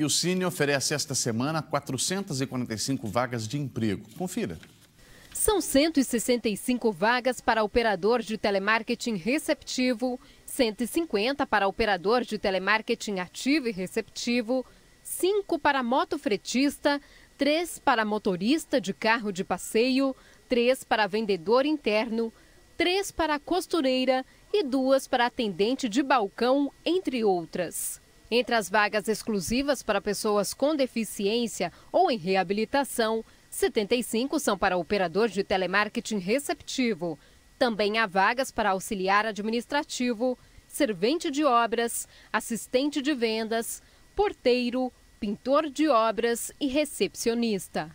E o Cine oferece esta semana 445 vagas de emprego. Confira. São 165 vagas para operador de telemarketing receptivo, 150 para operador de telemarketing ativo e receptivo, 5 para motofretista, 3 para motorista de carro de passeio, 3 para vendedor interno, 3 para costureira e duas para atendente de balcão, entre outras. Entre as vagas exclusivas para pessoas com deficiência ou em reabilitação, 75 são para operador de telemarketing receptivo. Também há vagas para auxiliar administrativo, servente de obras, assistente de vendas, porteiro, pintor de obras e recepcionista.